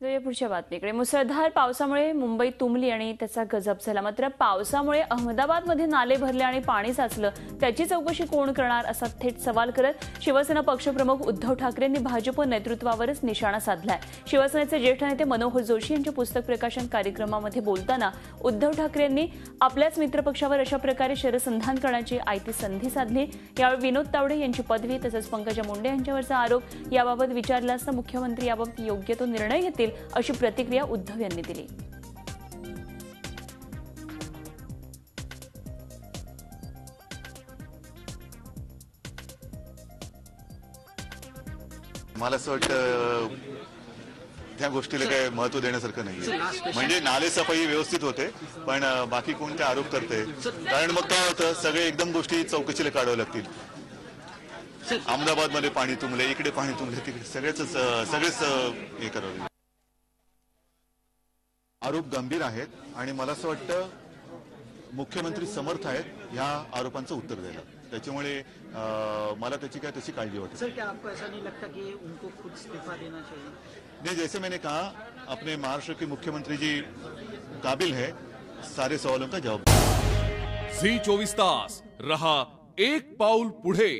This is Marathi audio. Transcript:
जाऊया पुढच्या बातमीकडे. मुसळधार पावसामुळे मुंबई तुंबली आणि त्याचा गजब झाला. मात्र पावसामुळे अहमदाबादमध्ये नाले भरले आणि पाणी साचलं. त्याची चौकशी कोण करणार असा थेट सवाल करत शिवसेना पक्षप्रमुख उद्धव ठाकरेंनी भाजप नेतृत्वावरच निशाणा साधलाय. शिवसेनेचे ज्येष्ठ नेते मनोहर जोशी यांच्या पुस्तक प्रकाशन कार्यक्रमामध्ये बोलताना उद्धव ठाकरेंनी आपल्याच मित्रपक्षावर अशा प्रकारे शरसंधान करण्याची आयती संधी साधली. यावेळी विनोद तावडे यांची पदवी तसंच पंकजा मुंडे यांच्यावरचा आरोप याबाबत विचारला असता मुख्यमंत्री याबाबत योग्य तो निर्णय घेतील. अशी प्रतिक्रिया उद्धव यांनी दिली. मला असं वाटतं त्या गोष्टीला काय महत्त्व देण्यासारखं नाही म्हणजे नाले सफाई व्यवस्थित होते पण बाकी कोणते आरोप करते कारण मग काय होतं सगळे एकदम गोष्टी चौकशीला काढाव्या लागतील. अहमदाबादमध्ये पाणी तुंबले इकडे पाणी तुंबले तिकडे सगळेच अं, सगळेच हे करावे आरोप गंभीर आहेत आणि मला असं वाटतं मुख्यमंत्री समर्थ आहेत ह्या आरोपांचं उत्तर द्यायला. त्याच्यामुळे मला त्याची काय तशी काळजी वाटत सर क्या आपको ऐसा नहीं लगता कि उनको खुद इस्तीफा देना चाहिए? नहीं जैसे मैंने कहा अपने महाराष्ट्र के मुख्यमंत्री जी काबिल है सारे सवालों का जवाब झी चोवीस तास रहा एक पाऊल पुढे.